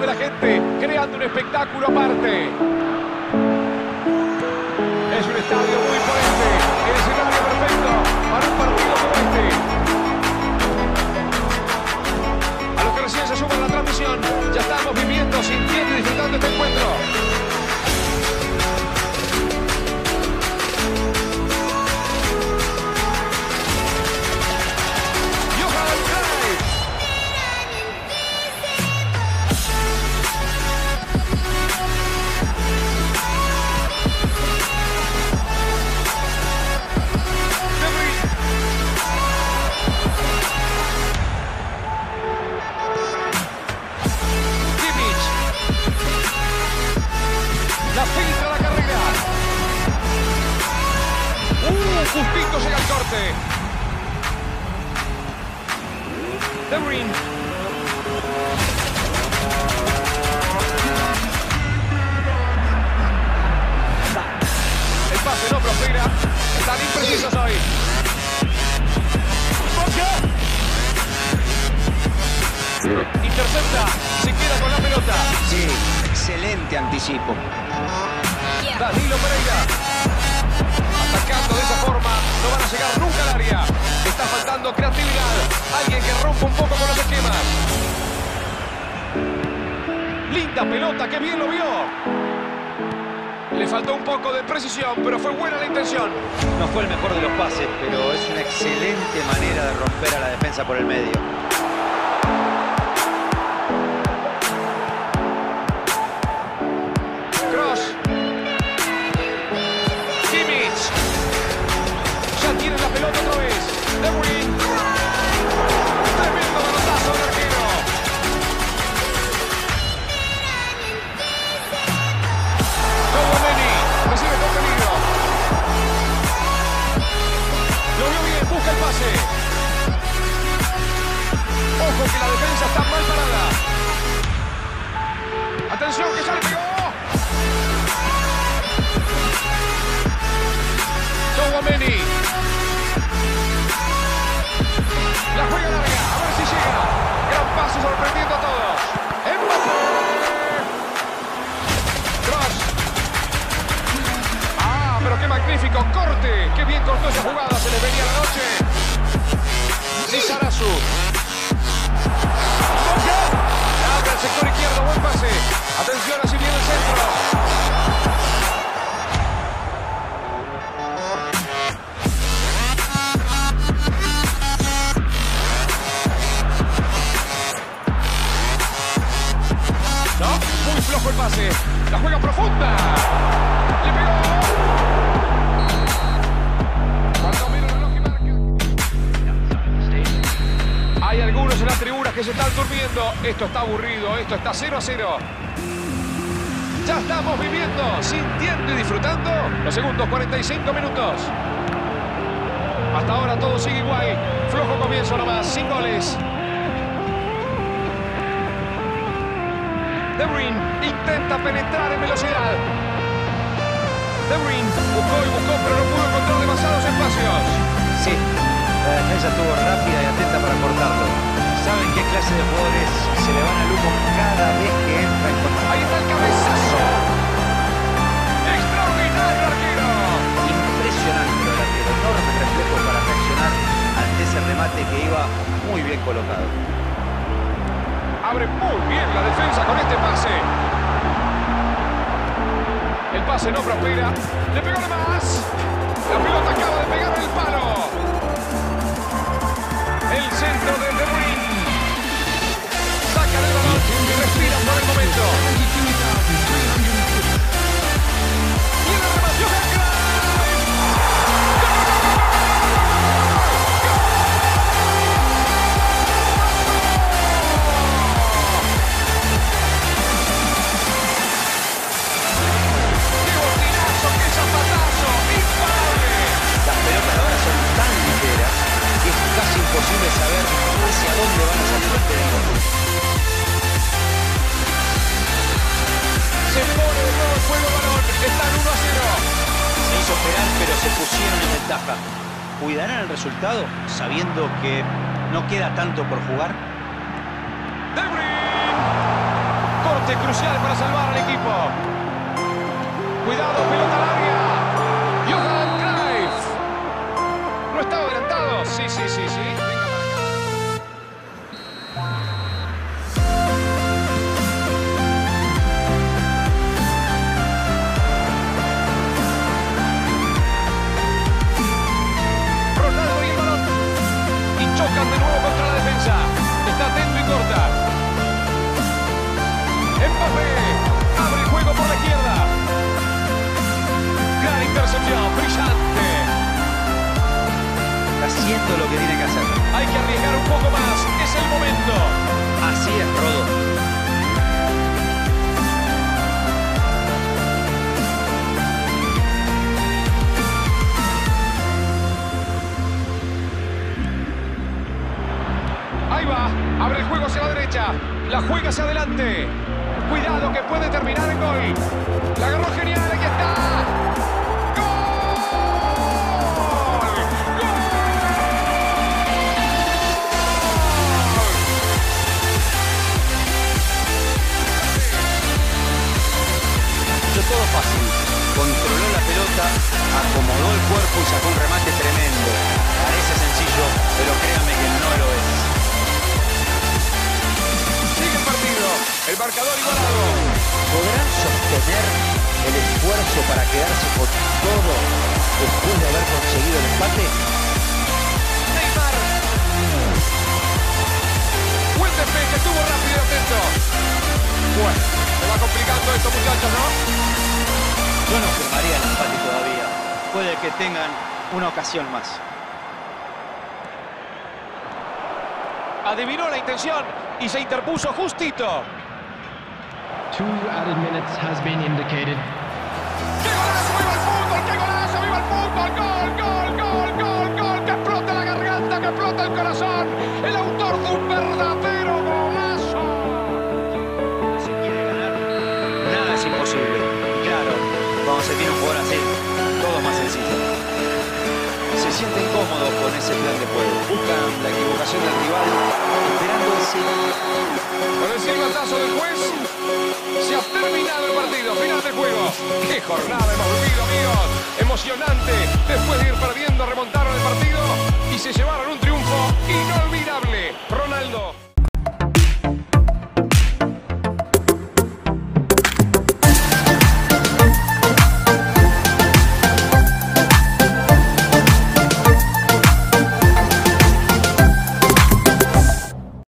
de la gente, creando un espectáculo aparte. Justito llega el corte. De Bruyne. El pase no prospera. Están imprecisos hoy. Boca. Intercepta. Se queda con la pelota. Sí, excelente anticipo. Danilo Pereira. Atacando de esa forma, no van a llegar nunca al área. Está faltando creatividad. Alguien que rompa un poco con los esquemas. Linda pelota, que bien lo vio. Le faltó un poco de precisión, pero fue buena la intención. No fue el mejor de los pases, pero es una excelente manera de romper a la defensa por el medio. Ojo que la defensa está mal parada. Atención que ya qué magnífico corte. Qué bien cortó esa jugada, se les venía la noche. Lizarazu. Abre al sector izquierdo, buen pase. Atención, así viene el centro. Se están durmiendo. Esto está aburrido. Esto está 0 a 0. Ya estamos viviendo, sintiendo y disfrutando los segundos 45 minutos. Hasta ahora todo sigue igual. Flojo comienzo nomás, sin goles. De Bruyne intenta penetrar en velocidad. De Bruyne buscó y buscó, clase de jugadores se le van al humo cada vez que entra en contacto. Ahí está el cabezazo. Extraordinario arquero. Impresionante del arquero, enorme reflejo para reaccionar ante ese remate que iba muy bien colocado. Abre muy bien la defensa con este pase. El pase no prospera. Le pegó de más. Esperar, pero se pusieron en ventaja. ¿Cuidarán el resultado sabiendo que no queda tanto por jugar? De Bruyne. pase crucial para salvar al equipo. Cuidado, pelota larga. Johan Cruyff. ¿No estaba adelantado? Sí, sí, sí, sí. De nuevo contra la defensa. Está atento y corta. Mbappé abre el juego por la izquierda. Gran intercepción, brillante. Está haciendo lo que tiene que hacer. Hay que arriesgar un poco más. Es el momento. Así es, Rodo. Abre el juego hacia la derecha. La juega hacia adelante. Cuidado que puede terminar en gol. La agarró genial. Aquí está. Sostener el esfuerzo para quedarse con todo después de haber conseguido el empate? Neymar. Buen despeje, estuvo rápido y atento. Bueno, se va complicando esto, muchachos, ¿no? Yo no firmaría el empate todavía. Puede que tengan una ocasión más. Adivinó la intención y se interpuso justito. Two added minutes has been indicated. ¡Qué golazo! ¡Viva el fútbol! ¡Qué golazo! ¡Viva el fútbol! ¡Gol, gol, gol, gol, gol! ¡Que explota la garganta! ¡Que explota el corazón! El autor de un verdadero golazo. Se quiere ganar, nada es imposible. Y claro, cuando se tiene un jugador así, todo más sencillo. Se sienten cómodos con ese plan de juego. Buscan la equivocación del rival, jornada hemos vivido, amigos! Emocionante. Después de ir perdiendo, remontaron el partido y se llevaron un triunfo inolvidable. Ronaldo.